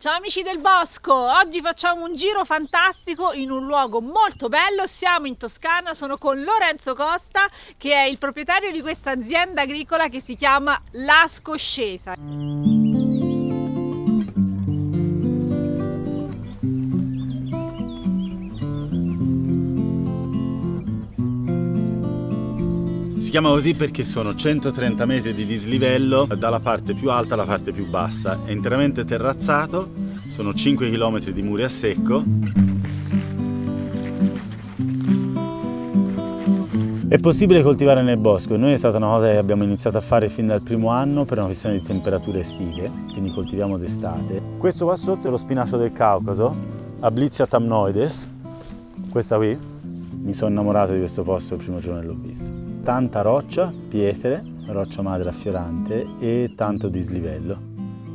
Ciao amici del bosco, oggi facciamo un giro fantastico in un luogo molto bello, siamo in Toscana, sono con Lorenzo Costa che è il proprietario di questa azienda agricola che si chiama La Scoscesa. Chiama così perché sono 130 metri di dislivello dalla parte più alta alla parte più bassa. È interamente terrazzato, sono 5 km di muri a secco. È possibile coltivare nel bosco, noi è stata una cosa che abbiamo iniziato a fare fin dal primo anno per una questione di temperature estive, quindi coltiviamo d'estate. Questo qua sotto è lo spinacio del Caucaso, Ablizia tamnoides, questa qui, mi sono innamorato di questo posto il primo giorno che l'ho visto tanta roccia, pietre, roccia madre affiorante e tanto dislivello.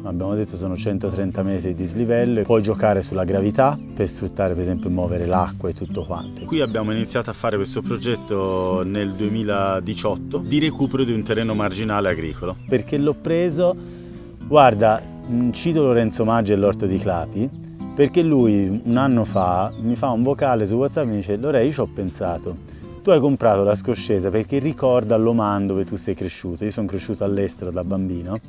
Abbiamo detto sono 130 metri di dislivello e puoi giocare sulla gravità per sfruttare per esempio muovere l'acqua e tutto quanto. Qui abbiamo iniziato a fare questo progetto nel 2018 di recupero di un terreno marginale agricolo. Perché l'ho preso, guarda, cito Lorenzo Maggi e l'orto di Clapi, perché lui un anno fa mi fa un vocale su WhatsApp e mi dice Lore, io ci ho pensato, tu hai comprato la scoscesa perché ricorda l'Oman dove tu sei cresciuto. Io sono cresciuto all'estero da bambino.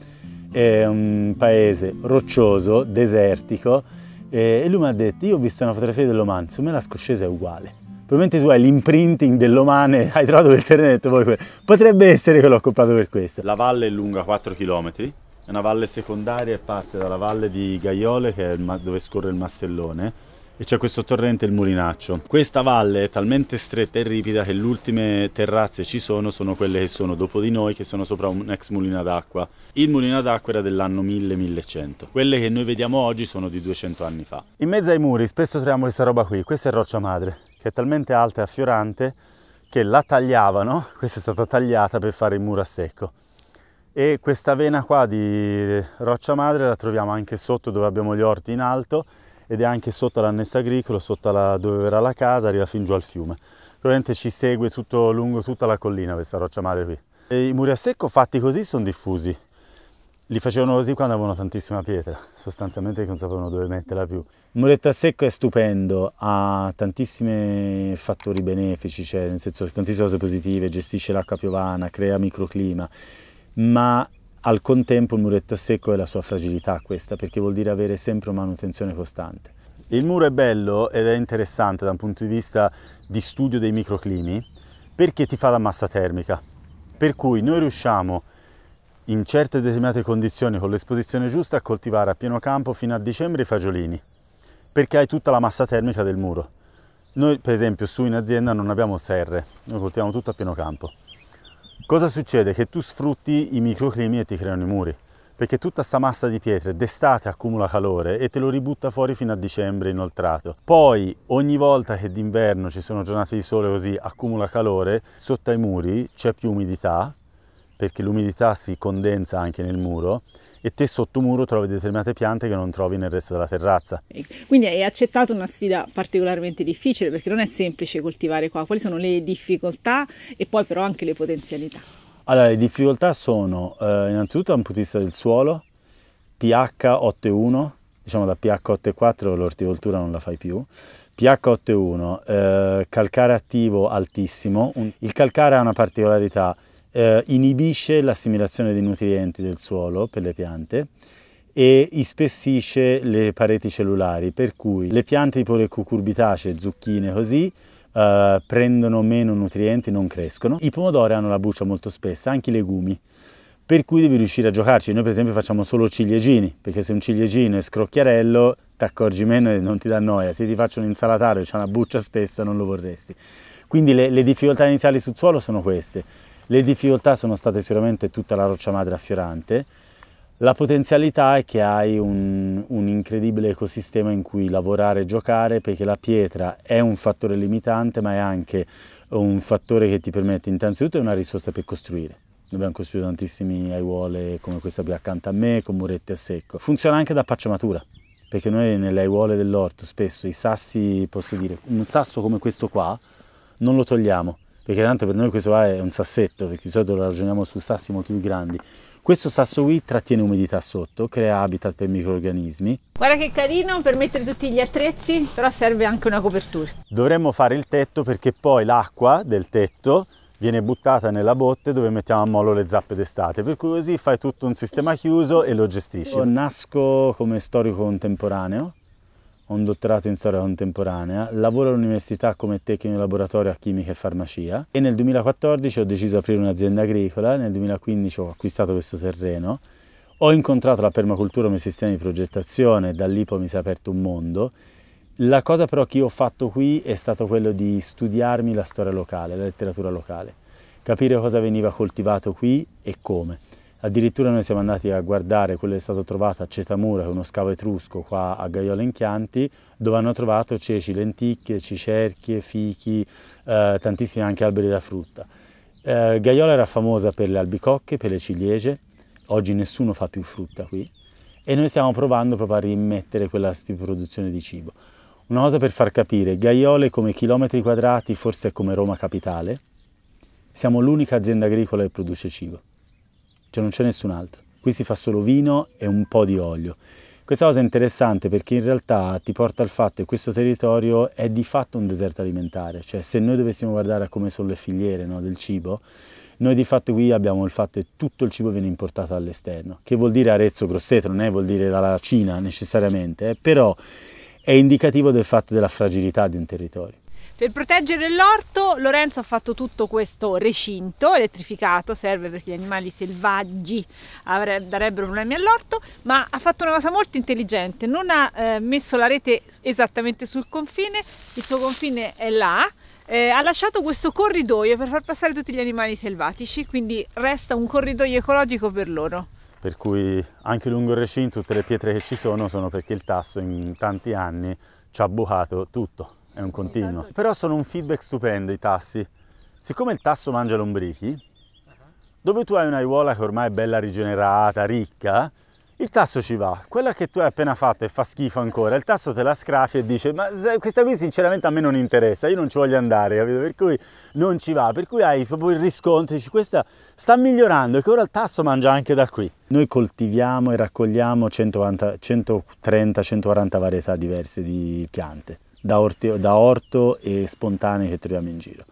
È un paese roccioso, desertico. E lui mi ha detto, io ho visto una fotografia dell'Oman, secondo me la scoscesa è uguale. Probabilmente tu hai l'imprinting dell'Oman e hai trovato quel terreno e detto, potrebbe essere che l'ho comprato per questo. La valle è lunga 4 km, è una valle secondaria e parte dalla valle di Gaiole, che è dove scorre il Massellone, e c'è questo torrente il Mulinaccio. Questa valle è talmente stretta e ripida che le ultime terrazze ci sono sono quelle che sono dopo di noi che sono sopra un ex mulino d'acqua. Il mulino d'acqua era dell'anno 1000-1100. Quelle che noi vediamo oggi sono di 200 anni fa. In mezzo ai muri spesso troviamo questa roba qui, questa è roccia madre, che è talmente alta e affiorante che la tagliavano, questa è stata tagliata per fare il muro a secco. E questa vena qua di roccia madre la troviamo anche sotto dove abbiamo gli orti in alto ed è anche sotto l'annesso agricolo, sotto la, dove era la casa, arriva fin giù al fiume. Probabilmente ci segue tutto lungo tutta la collina questa roccia madre qui. E I muri a secco fatti così sono diffusi. Li facevano così quando avevano tantissima pietra, sostanzialmente non sapevano dove metterla più. Il muretto a secco è stupendo, ha tantissimi fattori benefici, cioè nel senso tantissime cose positive, gestisce l'acqua piovana, crea microclima, ma al contempo il muretto a secco è la sua fragilità questa, perché vuol dire avere sempre manutenzione costante. Il muro è bello ed è interessante da un punto di vista di studio dei microclimi perché ti fa la massa termica, per cui noi riusciamo in certe determinate condizioni con l'esposizione giusta a coltivare a pieno campo fino a dicembre i fagiolini, perché hai tutta la massa termica del muro. Noi per esempio su in azienda non abbiamo serre, noi coltiviamo tutto a pieno campo. Cosa succede? Che tu sfrutti i microclimi e ti creano i muri, perché tutta questa massa di pietre d'estate accumula calore e te lo ributta fuori fino a dicembre inoltrato. Poi ogni volta che d'inverno ci sono giornate di sole così accumula calore, sotto ai muri c'è più umidità, perché l'umidità si condensa anche nel muro e te sotto muro trovi determinate piante che non trovi nel resto della terrazza. Quindi hai accettato una sfida particolarmente difficile perché non è semplice coltivare qua. Quali sono le difficoltà e poi però anche le potenzialità? Allora, le difficoltà sono eh, innanzitutto da un punto di vista del suolo, pH 8,1, diciamo da pH 8,4 l'orticoltura non la fai più, pH 8,1, eh, calcare attivo altissimo. Il calcare ha una particolarità, eh, inibisce l'assimilazione dei nutrienti del suolo per le piante e ispessisce le pareti cellulari, per cui le piante tipo le cucurbitacee, zucchine così, eh, prendono meno nutrienti, non crescono. I pomodori hanno la buccia molto spessa, anche i legumi, per cui devi riuscire a giocarci. Noi per esempio facciamo solo ciliegini, perché se un ciliegino è scrocchiarello ti accorgi meno e non ti dà noia. Se ti faccio un insalatario e c'è una buccia spessa non lo vorresti. Quindi le, le difficoltà iniziali sul suolo sono queste. Le difficoltà sono state sicuramente tutta la roccia madre affiorante, la potenzialità è che hai un, un, incredibile ecosistema in cui lavorare e giocare perché la pietra è un fattore limitante ma è anche un fattore che ti permette innanzitutto una risorsa per costruire. Abbiamo costruito tantissimi aiuole come questa qui accanto a me, con muretti a secco. Funziona anche da pacciamatura perché noi nelle aiuole dell'orto spesso i sassi, posso dire, un sasso come questo qua non lo togliamo perché tanto per noi questo qua è un sassetto, perché di solito lo ragioniamo su sassi molto più grandi. Questo sasso qui trattiene umidità sotto, crea habitat per microorganismi. Guarda che carino per mettere tutti gli attrezzi, però serve anche una copertura. Dovremmo fare il tetto perché poi l'acqua del tetto viene buttata nella botte dove mettiamo a mollo le zappe d'estate, per cui così fai tutto un sistema chiuso e lo gestisci. Io nasco come storico contemporaneo, ho un dottorato in storia contemporanea, lavoro all'università come tecnico di laboratorio a chimica e farmacia e nel 2014 ho deciso di aprire un'azienda agricola, nel 2015 ho acquistato questo terreno, ho incontrato la permacultura come sistema di progettazione, da lì poi mi si è aperto un mondo. La cosa però che io ho fatto qui è stato quello di studiarmi la storia locale, la letteratura locale, capire cosa veniva coltivato qui e come. Addirittura noi siamo andati a guardare quello che è stato trovato a Cetamura, che è uno scavo etrusco qua a Gaiola in Chianti, dove hanno trovato ceci, lenticchie, cicerchie, fichi, eh, tantissimi anche alberi da frutta. Eh, Gaiola era famosa per le albicocche, per le ciliegie, oggi nessuno fa più frutta qui e noi stiamo provando proprio a rimettere quella produzione di cibo. Una cosa per far capire, Gaiole come chilometri quadrati forse è come Roma capitale, siamo l'unica azienda agricola che produce cibo cioè non c'è nessun altro. Qui si fa solo vino e un po' di olio. Questa cosa è interessante perché in realtà ti porta al fatto che questo territorio è di fatto un deserto alimentare, cioè se noi dovessimo guardare a come sono le filiere no, del cibo, noi di fatto qui abbiamo il fatto che tutto il cibo viene importato dall'esterno, che vuol dire Arezzo Grosseto, non è vuol dire dalla Cina necessariamente, eh, però è indicativo del fatto della fragilità di un territorio. Per proteggere l'orto Lorenzo ha fatto tutto questo recinto elettrificato, serve perché gli animali selvaggi darebbero problemi all'orto, ma ha fatto una cosa molto intelligente, non ha eh, messo la rete esattamente sul confine, il suo confine è là, eh, ha lasciato questo corridoio per far passare tutti gli animali selvatici, quindi resta un corridoio ecologico per loro. Per cui anche lungo il recinto tutte le pietre che ci sono sono perché il tasso in tanti anni ci ha bucato tutto è un continuo. Però sono un feedback stupendo i tassi. Siccome il tasso mangia lombrichi, dove tu hai un'aiuola che ormai è bella rigenerata, ricca, il tasso ci va. Quella che tu hai appena fatto e fa schifo ancora, il tasso te la scrafia e dice ma questa qui sinceramente a me non interessa, io non ci voglio andare, capito? Per cui non ci va, per cui hai proprio il riscontro, dici questa sta migliorando e che ora il tasso mangia anche da qui. Noi coltiviamo e raccogliamo 130-140 varietà diverse di piante da, orti, da orto e spontanei che troviamo in giro.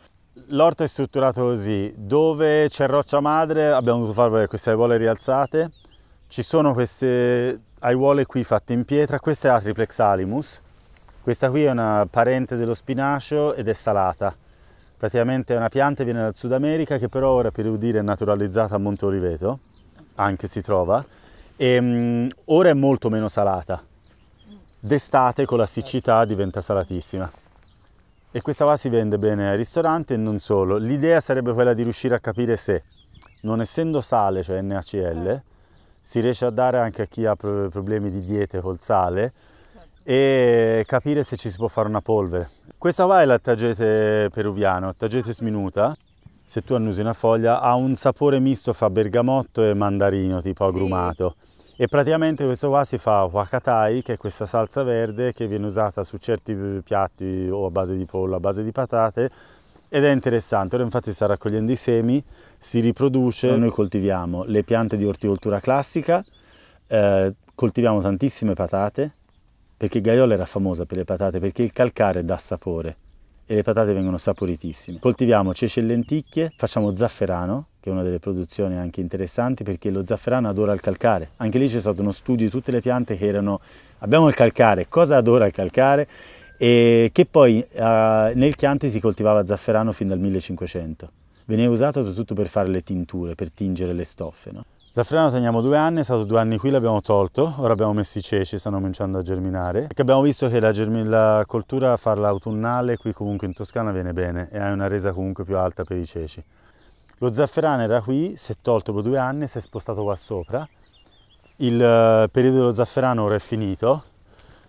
L'orto è strutturato così, dove c'è roccia madre abbiamo dovuto fare queste aiuole rialzate, ci sono queste aiuole qui fatte in pietra, questa è la triplex alimus, questa qui è una parente dello spinacio ed è salata, praticamente è una pianta che viene dal Sud America che però ora per udire è naturalizzata a Monte Oliveto, anche si trova, e um, ora è molto meno salata, d'estate con la siccità diventa salatissima. E questa qua si vende bene ai ristoranti e non solo. L'idea sarebbe quella di riuscire a capire se, non essendo sale, cioè NaCl, si riesce a dare anche a chi ha problemi di diete col sale e capire se ci si può fare una polvere. Questa qua è la tagete peruviano, tagete sminuta. Se tu annusi una foglia ha un sapore misto fra bergamotto e mandarino, tipo agrumato. E praticamente questo qua si fa wakatai che è questa salsa verde che viene usata su certi piatti o a base di pollo, a base di patate ed è interessante, ora infatti sta raccogliendo i semi, si riproduce, noi coltiviamo le piante di orticoltura classica, eh, coltiviamo tantissime patate, perché Gaiola era famosa per le patate, perché il calcare dà sapore e le patate vengono saporitissime. Coltiviamo ceci e lenticchie, facciamo zafferano, che è una delle produzioni anche interessanti perché lo zafferano adora il calcare. Anche lì c'è stato uno studio di tutte le piante che erano, abbiamo il calcare, cosa adora il calcare? E che poi uh, nel Chianti si coltivava zafferano fin dal 1500. Veniva usato soprattutto per fare le tinture, per tingere le stoffe. No? Zafferano teniamo due anni, è stato due anni qui, l'abbiamo tolto, ora abbiamo messo i ceci, stanno cominciando a germinare. Perché abbiamo visto che la, la coltura, farla autunnale, qui comunque in Toscana viene bene e hai una resa comunque più alta per i ceci. Lo zafferano era qui, si è tolto dopo due anni, si è spostato qua sopra. Il eh, periodo dello zafferano ora è finito,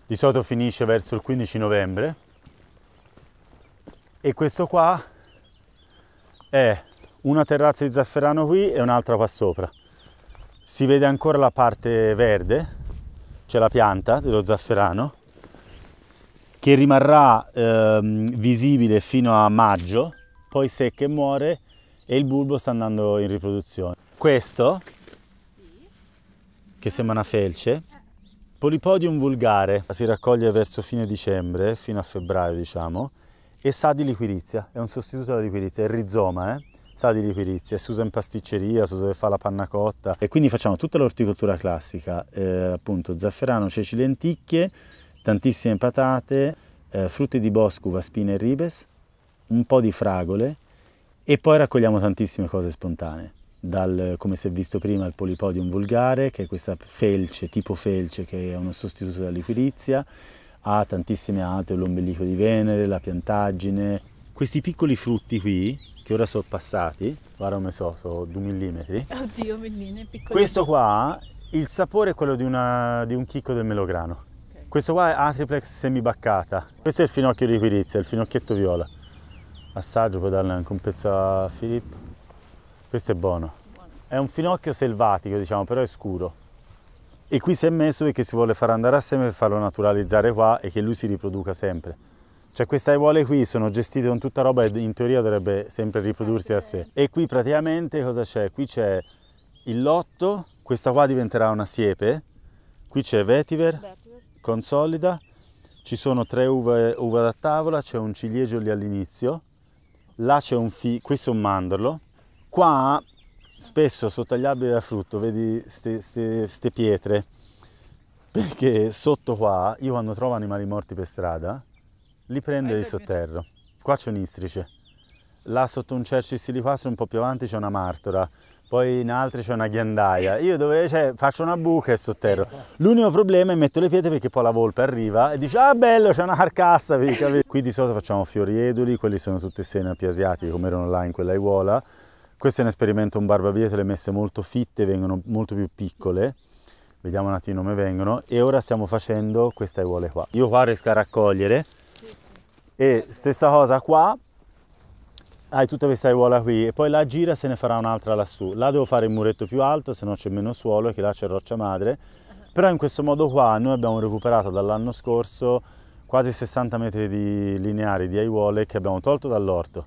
di solito finisce verso il 15 novembre. E questo qua è una terrazza di zafferano qui e un'altra qua sopra. Si vede ancora la parte verde, c'è la pianta dello zafferano, che rimarrà eh, visibile fino a maggio, poi secca e muore e il bulbo sta andando in riproduzione. Questo, che sembra una felce, Polipodium vulgare, si raccoglie verso fine dicembre, fino a febbraio diciamo, e sa di liquirizia, è un sostituto della liquirizia, è il rizoma, eh? sa di liquirizia, si usa in pasticceria, si usa per fare la panna cotta e quindi facciamo tutta l'orticoltura classica, eh, appunto zafferano, ceci, lenticchie, tantissime patate, eh, frutti di bosco, uva spine e ribes, un po' di fragole e poi raccogliamo tantissime cose spontanee, dal, come si è visto prima, il polipodium vulgare, che è questa felce, tipo felce, che è uno sostituto della liquirizia, a tantissime altre, l'ombelico di Venere, la piantaggine. Questi piccoli frutti qui, che ora sono passati, guarda come so, sono 2 mm. Oddio, milline, piccoli. Questo qua, il sapore è quello di, una, di un chicco del melograno. Okay. Questo qua è Atriplex semibaccata. Questo è il finocchio di liquirizia, il finocchietto viola assaggio puoi anche un pezzo a Filippo. Questo è buono. È un finocchio selvatico diciamo però è scuro. E qui si è messo perché si vuole far andare assieme per farlo naturalizzare qua e che lui si riproduca sempre. Cioè queste aiuole qui sono gestite con tutta roba e in teoria dovrebbe sempre riprodursi a sé. E qui praticamente cosa c'è? qui c'è il lotto questa qua diventerà una siepe qui c'è vetiver consolida ci sono tre uve, uva da tavola, c'è un ciliegio lì all'inizio là c'è un fi, questo è un mandorlo, qua spesso sotto gli alberi da frutto vedi queste pietre, perché sotto qua io quando trovo animali morti per strada li prendo e li sotterro. Qua c'è un istrice, là sotto un cercis di qua, un po' più avanti c'è una martora, poi in altri c'è una ghiandaia. Io dove cioè, faccio una buca e sotterro. L'unico problema è metto le pietre perché poi la volpe arriva e dice ah bello c'è una carcassa. Qui di solito facciamo fiori eduli, quelli sono tutte senapi asiatiche come erano là in quella aiuola. Questo è un esperimento un barbabiete, le messe molto fitte, vengono molto più piccole. Vediamo un attimo come vengono. E ora stiamo facendo queste aiuole qua. Io qua riesco a raccogliere e stessa cosa qua hai tutta questa aiuola qui e poi la gira se ne farà un'altra lassù. Là devo fare il muretto più alto, se no c'è meno suolo che là c'è roccia madre. Però in questo modo qua noi abbiamo recuperato dall'anno scorso quasi 60 metri di lineari di aiuole che abbiamo tolto dall'orto.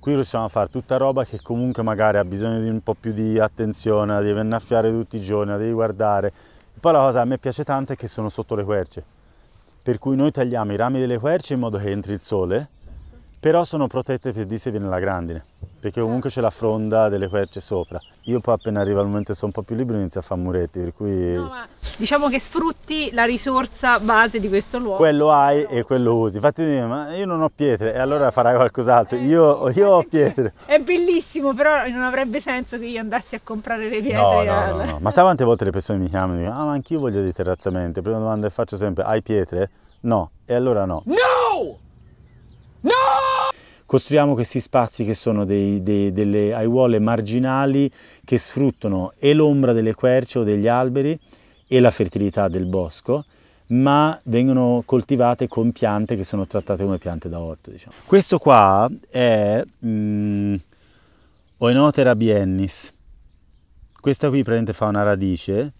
Qui riusciamo a fare tutta roba che comunque magari ha bisogno di un po' più di attenzione, la devi annaffiare tutti i giorni, la devi guardare. Poi la cosa che a me piace tanto è che sono sotto le querce. Per cui noi tagliamo i rami delle querce in modo che entri il sole però sono protette per di se viene la grandine, perché comunque c'è la fronda delle querce sopra. Io poi appena arriva il momento che sono un po' più libero inizio a fare muretti, per cui... No, diciamo che sfrutti la risorsa base di questo luogo. Quello hai e quello usi. Infatti ma io non ho pietre e allora farai qualcos'altro. Eh, io, io, ho pietre. È bellissimo, però non avrebbe senso che io andassi a comprare le pietre. No, no, no, no. Ma sai quante volte le persone mi chiamano e dicono, ah ma anch'io voglio dei terrazzamenti. Prima domanda che faccio sempre, hai pietre? No. E allora no. No! No! Costruiamo questi spazi che sono dei, dei, delle aiuole marginali che sfruttano e l'ombra delle querce o degli alberi e la fertilità del bosco, ma vengono coltivate con piante che sono trattate come piante da orto. Diciamo. Questo qua è mm, Oenotera biennis. Questa qui praticamente fa una radice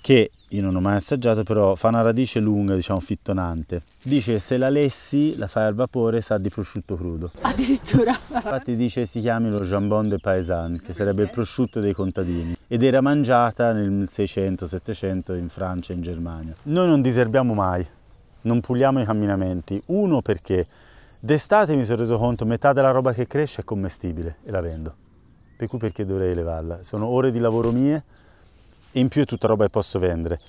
che io non ho mai assaggiato, però fa una radice lunga, diciamo fittonante. Dice se la lessi, la fai al vapore, sa di prosciutto crudo. Addirittura. Infatti dice si chiami lo jambon de paysan, che sarebbe il prosciutto dei contadini. Ed era mangiata nel 600-700 in Francia e in Germania. Noi non diserbiamo mai, non puliamo i camminamenti. Uno perché d'estate mi sono reso conto metà della roba che cresce è commestibile e la vendo. Per cui perché dovrei levarla? Sono ore di lavoro mie in più è tutta roba che posso vendere.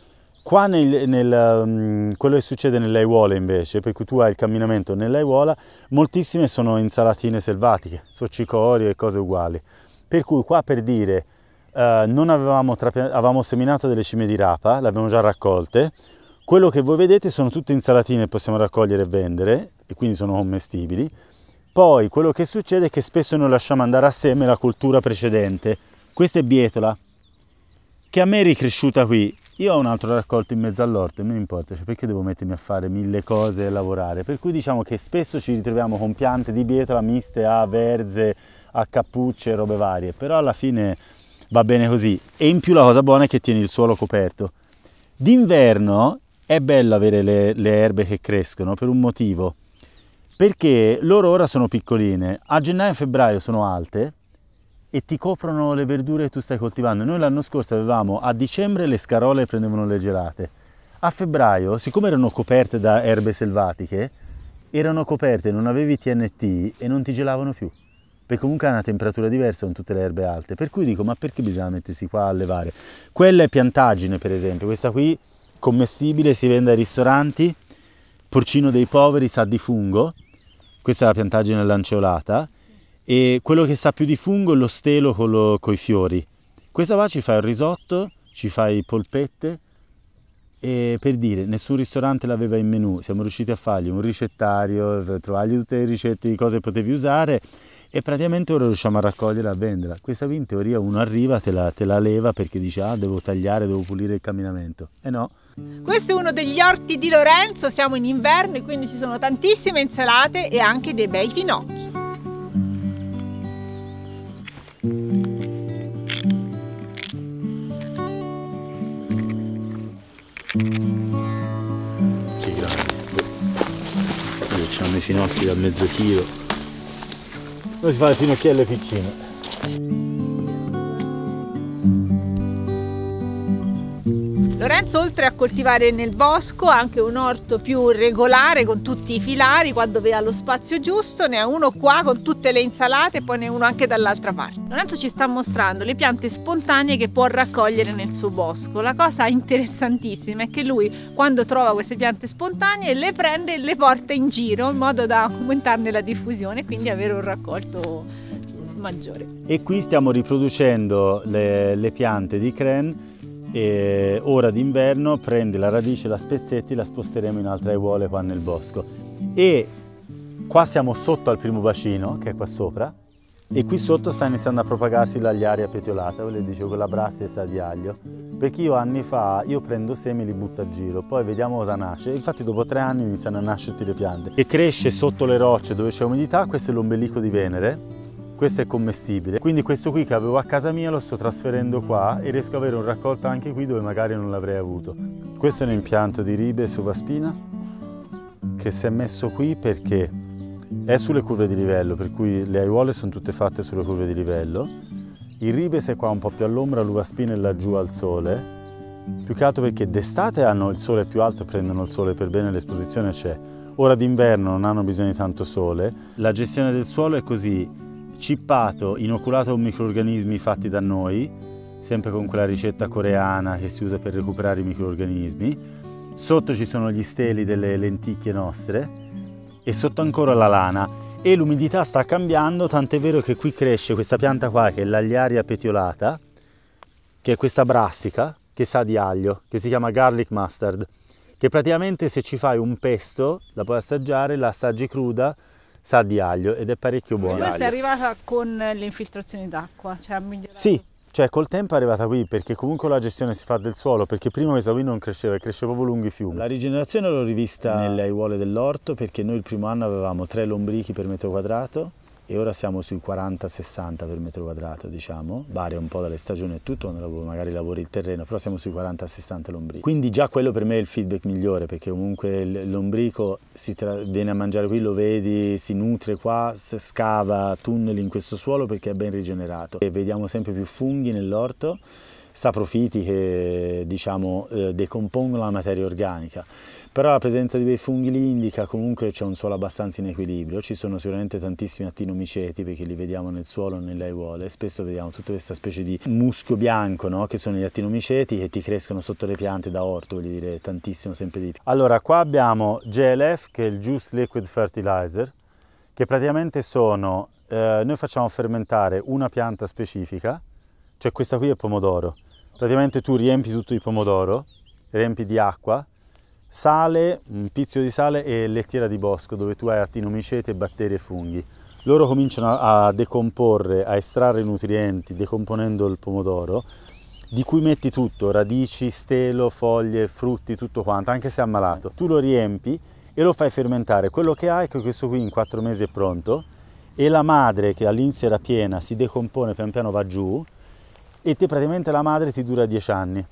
Qua nel, nel, um, quello che succede nelle aiuole invece, per cui tu hai il camminamento nelle aiuola, moltissime sono insalatine selvatiche, sono cicorie e cose uguali. Per cui qua per dire, uh, non avevamo, avevamo seminato delle cime di rapa, le abbiamo già raccolte, quello che voi vedete sono tutte insalatine che possiamo raccogliere e vendere, e quindi sono commestibili. Poi quello che succede è che spesso noi lasciamo andare assieme la cultura precedente. Questa è bietola, che a me è ricresciuta qui. Io ho un altro raccolto in mezzo all'orto e ne importa, cioè perché devo mettermi a fare mille cose e lavorare? Per cui diciamo che spesso ci ritroviamo con piante di bietola miste a verze, a cappucce, robe varie, però alla fine va bene così. E in più la cosa buona è che tieni il suolo coperto. D'inverno è bello avere le, le erbe che crescono per un motivo, Perché loro ora sono piccoline, a gennaio e febbraio sono alte e ti coprono le verdure che tu stai coltivando. Noi l'anno scorso avevamo a dicembre le scarole prendevano le gelate. A febbraio, siccome erano coperte da erbe selvatiche, erano coperte, non avevi TNT e non ti gelavano più. Perché comunque ha una temperatura diversa con tutte le erbe alte. Per cui dico, ma perché bisogna mettersi qua a allevare? Quella è piantaggine, per esempio. Questa qui, commestibile, si vende ai ristoranti. Porcino dei poveri sa di fungo. Questa è la piantaggine lanceolata e quello che sa più di fungo è lo stelo con i fiori. Questa qua ci fa il risotto, ci fa i polpette e per dire, nessun ristorante l'aveva in menù, siamo riusciti a fargli un ricettario, trovargli tutte le ricette di cose che potevi usare e praticamente ora riusciamo a raccoglierla e a venderla. Questa qui in teoria uno arriva, te la, te la leva perché dice ah devo tagliare, devo pulire il camminamento. E no. Questo è uno degli orti di Lorenzo, siamo in inverno e quindi ci sono tantissime insalate e anche dei bei finocchi. C'hanno i finocchi da mezzo chilo. Come si fa le finocchielle piccine? Lorenzo oltre a coltivare nel bosco ha anche un orto più regolare con tutti i filari quando vede lo spazio giusto, ne ha uno qua con tutte le insalate e poi ne ha uno anche dall'altra parte. Lorenzo ci sta mostrando le piante spontanee che può raccogliere nel suo bosco. La cosa interessantissima è che lui quando trova queste piante spontanee le prende e le porta in giro in modo da aumentarne la diffusione e quindi avere un raccolto maggiore. E qui stiamo riproducendo le, le piante di Cren e ora d'inverno prende la radice, la spezzetti, la sposteremo in altre aiuole qua nel bosco. E qua siamo sotto al primo bacino, che è qua sopra, e qui sotto sta iniziando a propagarsi l'agliaria petiolata, ve le dicevo quella brassia e sa di aglio, perché io anni fa, io prendo semi e li butto a giro, poi vediamo cosa nasce, infatti dopo tre anni iniziano a nascerti le piante. E cresce sotto le rocce dove c'è umidità, questo è l'ombelico di Venere, questo è commestibile. Quindi questo qui che avevo a casa mia lo sto trasferendo qua e riesco ad avere un raccolto anche qui dove magari non l'avrei avuto. Questo è un impianto di ribe su Vaspina che si è messo qui perché è sulle curve di livello, per cui le aiuole sono tutte fatte sulle curve di livello. Il ribes è qua un po' più all'ombra, l'uvaspina è laggiù al sole, più che altro perché d'estate hanno il sole più alto e prendono il sole per bene, l'esposizione c'è. Ora d'inverno non hanno bisogno di tanto sole. La gestione del suolo è così, cippato, inoculato con microorganismi fatti da noi, sempre con quella ricetta coreana che si usa per recuperare i microorganismi. Sotto ci sono gli steli delle lenticchie nostre e sotto ancora la lana e l'umidità sta cambiando, tant'è vero che qui cresce questa pianta qua che è l'agliaria petiolata, che è questa brassica che sa di aglio, che si chiama garlic mustard, che praticamente se ci fai un pesto la puoi assaggiare, la assaggi cruda, sa di aglio ed è parecchio buona. Questa è arrivata con le infiltrazioni d'acqua, cioè ha migliorato. Sì, cioè col tempo è arrivata qui perché comunque la gestione si fa del suolo perché prima questa qui non cresceva, cresceva proprio lunghi fiumi. La rigenerazione l'ho rivista nelle aiuole dell'orto perché noi il primo anno avevamo tre lombrichi per metro quadrato e ora siamo sui 40-60 per metro quadrato diciamo, varia un po' dalle stagioni e tutto, quando magari lavori il terreno, però siamo sui 40-60 lombrichi. Quindi già quello per me è il feedback migliore perché comunque il lombrico si viene a mangiare qui, lo vedi, si nutre qua, scava tunnel in questo suolo perché è ben rigenerato. E vediamo sempre più funghi nell'orto saprofiti che diciamo eh, decompongono la materia organica però la presenza di quei funghi lì indica comunque c'è un suolo abbastanza in equilibrio, ci sono sicuramente tantissimi attinomiceti perché li vediamo nel suolo, nelle aiuole, spesso vediamo tutta questa specie di muschio bianco no? che sono gli attinomiceti che ti crescono sotto le piante da orto, voglio dire tantissimo, sempre di più. Allora qua abbiamo GLF che è il Juice Liquid Fertilizer che praticamente sono, eh, noi facciamo fermentare una pianta specifica, cioè questa qui è pomodoro, praticamente tu riempi tutto di pomodoro, riempi di acqua, sale, un pizzico di sale e lettiera di bosco dove tu hai attinomicete, batteri e funghi. Loro cominciano a decomporre, a estrarre i nutrienti decomponendo il pomodoro, di cui metti tutto, radici, stelo, foglie, frutti, tutto quanto, anche se ammalato. Tu lo riempi e lo fai fermentare. Quello che hai è che questo qui in quattro mesi è pronto e la madre che all'inizio era piena si decompone, pian piano va giù e te praticamente la madre ti dura dieci anni.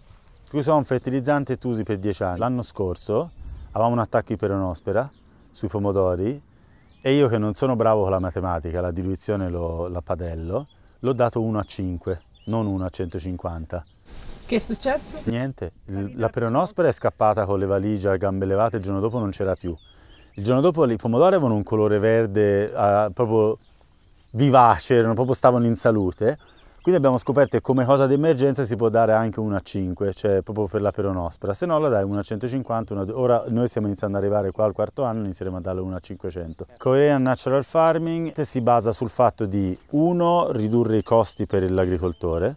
Questo è un fertilizzante Tusi per 10 anni. L'anno scorso avevamo un attacco di peronospera sui pomodori E io che non sono bravo con la matematica, la diluizione lo, la padello, l'ho dato 1 a 5, non 1 a 150. Che è successo? Niente, la peronospora è scappata con le valigie a gambe levate, il giorno dopo non c'era più. Il giorno dopo i pomodori avevano un colore verde uh, proprio vivace, erano, proprio stavano in salute. Quindi abbiamo scoperto che come cosa d'emergenza si può dare anche 1 a 5, cioè proprio per la peronospora, se no la dai 1 a 150, una, ora noi stiamo iniziando ad arrivare qua al quarto anno, inizieremo a darle 1 a 500. Korean Natural Farming si basa sul fatto di, uno, ridurre i costi per l'agricoltore,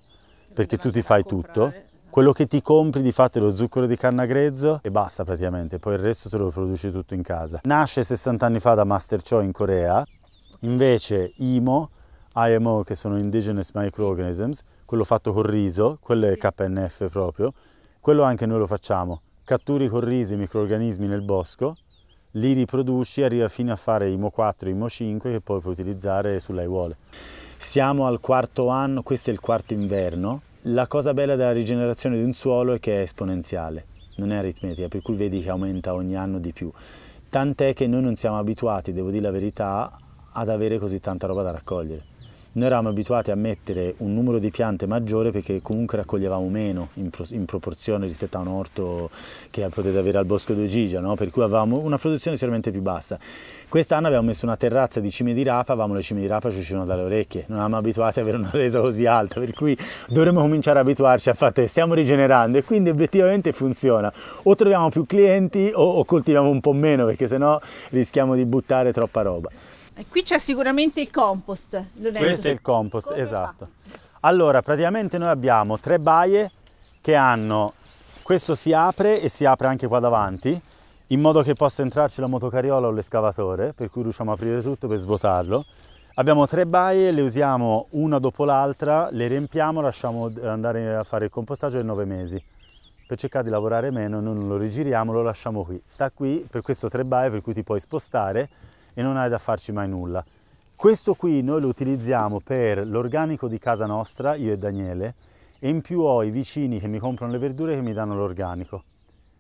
perché tu ti fai tutto, quello che ti compri di fatto è lo zucchero di canna grezzo e basta praticamente, poi il resto te lo produci tutto in casa. Nasce 60 anni fa da Master Cho in Corea, invece IMO, IMO che sono Indigenous Microorganisms, quello fatto col riso, quello è KNF proprio, quello anche noi lo facciamo. Catturi col riso i microorganismi nel bosco, li riproduci, arriva fino a fare IMO 4, IMO 5 che poi puoi utilizzare sulle aiuole. Siamo al quarto anno, questo è il quarto inverno. La cosa bella della rigenerazione di un suolo è che è esponenziale, non è aritmetica, per cui vedi che aumenta ogni anno di più. Tant'è che noi non siamo abituati, devo dire la verità, ad avere così tanta roba da raccogliere. Noi eravamo abituati a mettere un numero di piante maggiore perché comunque raccoglievamo meno in, pro, in proporzione rispetto a un orto che potete avere al Bosco di Gigia, no? per cui avevamo una produzione sicuramente più bassa. Quest'anno abbiamo messo una terrazza di cime di rapa, avevamo le cime di rapa ci uscivano dalle orecchie, non eravamo abituati ad avere una resa così alta, per cui dovremmo cominciare a abituarci al fatto che stiamo rigenerando e quindi obiettivamente funziona. O troviamo più clienti o, o coltiviamo un po' meno perché sennò rischiamo di buttare troppa roba. E qui c'è sicuramente il compost. Lorenzo. Questo è il compost, Come esatto. Fa? Allora, praticamente noi abbiamo tre baie che hanno, questo si apre e si apre anche qua davanti, in modo che possa entrarci la motocariola o l'escavatore, per cui riusciamo a aprire tutto per svuotarlo. Abbiamo tre baie, le usiamo una dopo l'altra, le riempiamo, lasciamo andare a fare il compostaggio in nove mesi. Per cercare di lavorare meno, noi non lo rigiriamo, lo lasciamo qui. Sta qui per questo tre baie per cui ti puoi spostare e non hai da farci mai nulla. Questo qui noi lo utilizziamo per l'organico di casa nostra, io e Daniele, e in più ho i vicini che mi comprano le verdure che mi danno l'organico.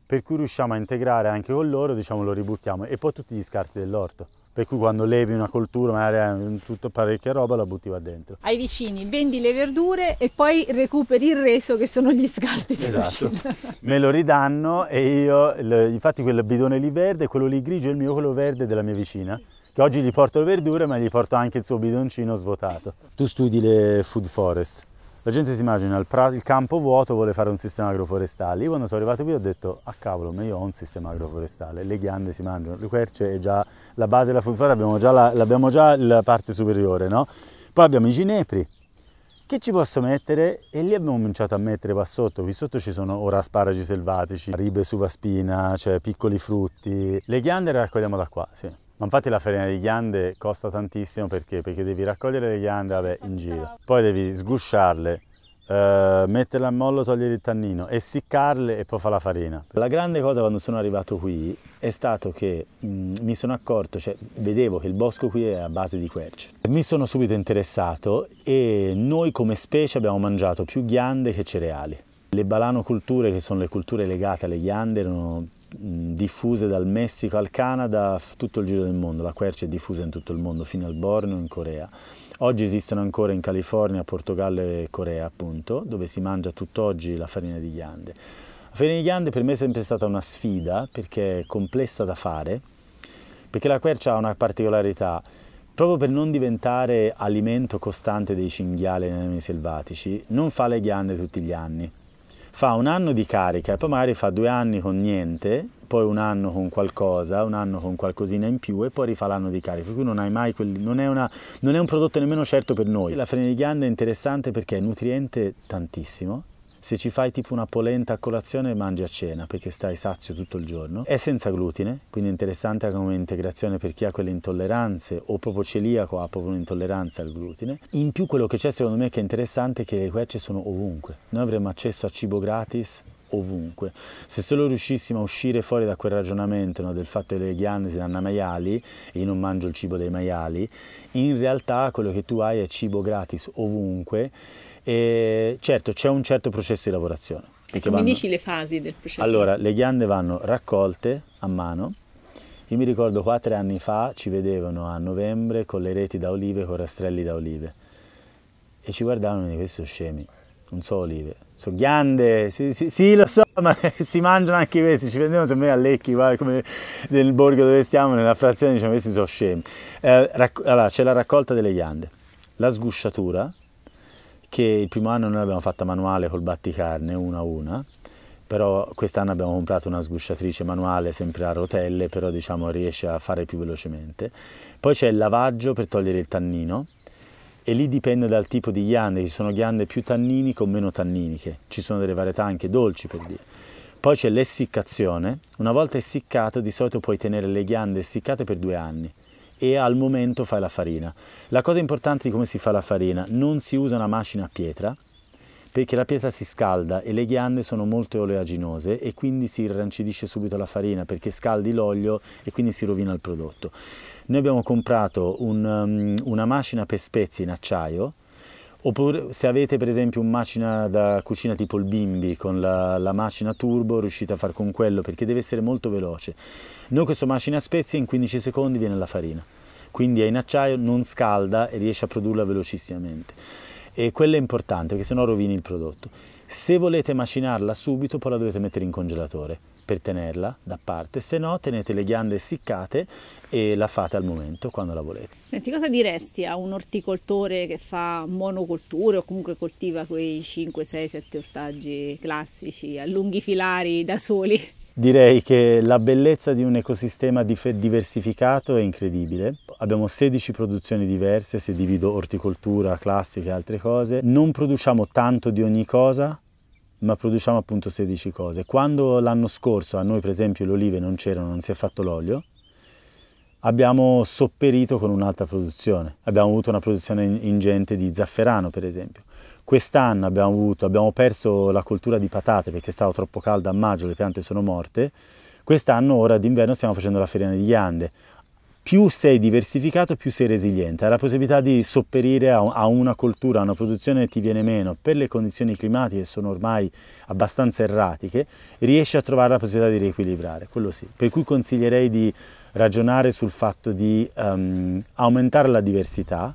Per cui riusciamo a integrare anche con loro, diciamo lo ributtiamo, e poi tutti gli scarti dell'orto. Per cui quando levi una coltura, magari tutta parecchia roba, la butti qua dentro. Ai vicini vendi le verdure e poi recuperi il reso che sono gli scarti di esatto. Me lo ridanno e io, infatti quel bidone lì verde, quello lì grigio è il mio, quello verde della mia vicina che oggi gli porto le verdure ma gli porto anche il suo bidoncino svuotato. Tu studi le food forest, la gente si immagina il, prato, il, campo vuoto vuole fare un sistema agroforestale. Io quando sono arrivato qui ho detto, ah cavolo, ma io ho un sistema agroforestale, le ghiande si mangiano, le querce è già la base della fulfara, abbiamo già la, abbiamo già la parte superiore, no? Poi abbiamo i ginepri, che ci posso mettere? E lì abbiamo cominciato a mettere qua sotto, qui sotto ci sono ora asparagi selvatici, ribe suvaspina, cioè piccoli frutti. Le ghiande le raccogliamo da qua, sì. Ma infatti la farina di ghiande costa tantissimo perché? Perché devi raccogliere le ghiande vabbè, in giro, poi devi sgusciarle, eh, metterle a mollo, togliere il tannino, essiccarle e poi fa la farina. La grande cosa quando sono arrivato qui è stato che mh, mi sono accorto, cioè vedevo che il bosco qui è a base di querce. Mi sono subito interessato e noi come specie abbiamo mangiato più ghiande che cereali. Le balanoculture, che sono le culture legate alle ghiande, erano diffuse dal Messico al Canada, tutto il giro del mondo. La quercia è diffusa in tutto il mondo, fino al Borneo in Corea. Oggi esistono ancora in California, Portogallo e Corea, appunto, dove si mangia tutt'oggi la farina di ghiande. La farina di ghiande per me è sempre stata una sfida perché è complessa da fare, perché la quercia ha una particolarità, proprio per non diventare alimento costante dei cinghiali nei animali selvatici, non fa le ghiande tutti gli anni fa un anno di carica poi magari fa due anni con niente, poi un anno con qualcosa, un anno con qualcosina in più e poi rifà l'anno di carica, per cui non hai mai quelli, non è, una, non è un prodotto nemmeno certo per noi. La ghianda è interessante perché è nutriente tantissimo, se ci fai tipo una polenta a colazione mangi a cena perché stai sazio tutto il giorno. È senza glutine, quindi interessante come integrazione per chi ha quelle intolleranze o proprio celiaco ha proprio un'intolleranza al glutine. In più quello che c'è secondo me che è interessante è che le querce sono ovunque. Noi avremo accesso a cibo gratis ovunque. Se solo riuscissimo a uscire fuori da quel ragionamento no, del fatto che le ghiande si danno ai maiali e io non mangio il cibo dei maiali, in realtà quello che tu hai è cibo gratis ovunque e certo, c'è un certo processo di lavorazione. E come vanno... dici le fasi del processo? Allora, le ghiande vanno raccolte a mano, Io mi ricordo quattro anni fa ci vedevano a novembre con le reti da olive, con rastrelli da olive e ci guardavano e mi questi sono scemi, non so olive, sono ghiande, sì, sì, sì, lo so, ma si mangiano anche questi, ci prendiamo sempre a Lecchi, come nel borgo dove stiamo, nella frazione, diciamo questi sono scemi. Eh, allora, c'è la raccolta delle ghiande, la sgusciatura, che il primo anno noi abbiamo fatta manuale col batticarne, una a una, però quest'anno abbiamo comprato una sgusciatrice manuale sempre a rotelle, però diciamo riesce a fare più velocemente. Poi c'è il lavaggio per togliere il tannino, e lì dipende dal tipo di ghiande, ci sono ghiande più tanniniche o meno tanniniche, ci sono delle varietà anche dolci per dire. Poi c'è l'essiccazione, una volta essiccato di solito puoi tenere le ghiande essiccate per due anni e al momento fai la farina. La cosa importante di come si fa la farina, non si usa una macina a pietra, perché la pietra si scalda e le ghiande sono molto oleaginose e quindi si irrancidisce subito la farina perché scaldi l'olio e quindi si rovina il prodotto. Noi abbiamo comprato un, um, una macina per spezie in acciaio, oppure se avete per esempio un macina da cucina tipo il bimbi con la, la, macina turbo riuscite a far con quello perché deve essere molto veloce. Noi questo macina a spezie in 15 secondi viene la farina, quindi è in acciaio, non scalda e riesce a produrla velocissimamente. E quello è importante perché sennò rovini il prodotto. Se volete macinarla subito poi la dovete mettere in congelatore per tenerla da parte, se no tenete le ghiande essiccate e la fate al momento quando la volete. Senti, cosa diresti a un orticoltore che fa monocolture o comunque coltiva quei 5, 6, 7 ortaggi classici a lunghi filari da soli? Direi che la bellezza di un ecosistema diversificato è incredibile. Abbiamo 16 produzioni diverse, se divido orticoltura, classica e altre cose. Non produciamo tanto di ogni cosa, ma produciamo appunto 16 cose. Quando l'anno scorso a noi per esempio le olive non c'erano, non si è fatto l'olio, abbiamo sopperito con un'altra produzione. Abbiamo avuto una produzione ingente di zafferano per esempio. Quest'anno abbiamo, avuto, abbiamo perso la coltura di patate perché stava troppo calda a maggio, le piante sono morte. Quest'anno, ora d'inverno, stiamo facendo la farina di ghiande più sei diversificato, più sei resiliente. Hai la possibilità di sopperire a una coltura, a una produzione che ti viene meno per le condizioni climatiche che sono ormai abbastanza erratiche, riesci a trovare la possibilità di riequilibrare, quello sì. Per cui consiglierei di ragionare sul fatto di um, aumentare la diversità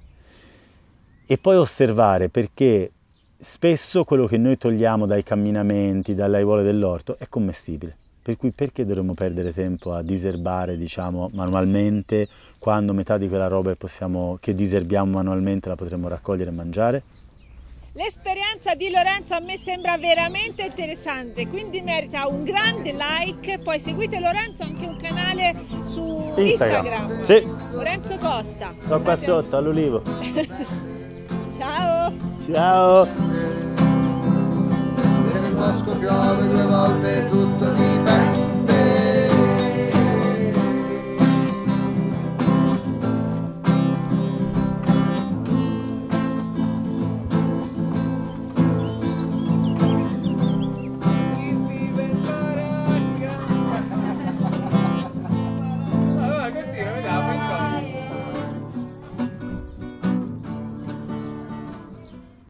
e poi osservare perché spesso quello che noi togliamo dai camminamenti, dalle aiuole dell'orto è commestibile. Per cui perché dovremmo perdere tempo a diserbare diciamo, manualmente quando metà di quella roba possiamo, che diserbiamo manualmente la potremmo raccogliere e mangiare? L'esperienza di Lorenzo a me sembra veramente interessante, quindi merita un grande like, poi seguite Lorenzo anche un canale su Instagram. Instagram. Sì. Lorenzo Costa. Sto qua sotto all'ulivo. Ciao. Ciao. Bosco due volte tutto dipende